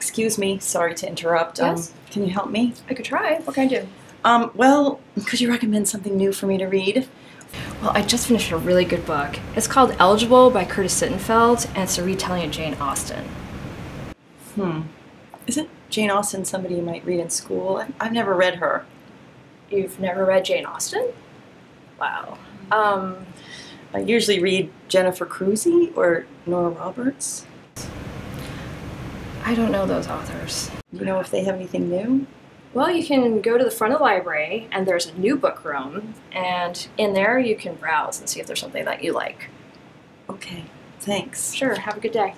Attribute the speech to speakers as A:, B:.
A: excuse me. Sorry to interrupt.
B: Yes?
A: Um, can you help me?
B: I could try. What can I do?
A: Um, well, could you recommend something new for me to read?
B: Well, I just finished a really good book. It's called Eligible by Curtis Sittenfeld, and it's a retelling of Jane Austen.
A: Hmm. Isn't Jane Austen somebody you might read in school? I've, I've never read her.
B: You've never read Jane Austen? Wow. Um,
A: I usually read Jennifer Crusie or Nora Roberts.
B: I don't know those authors.
A: You know if they have anything new?
B: Well, you can go to the front of the library, and there's a new book room, and in there you can browse and see if there's something that you like.
A: Okay, thanks.
B: Sure, have a good day.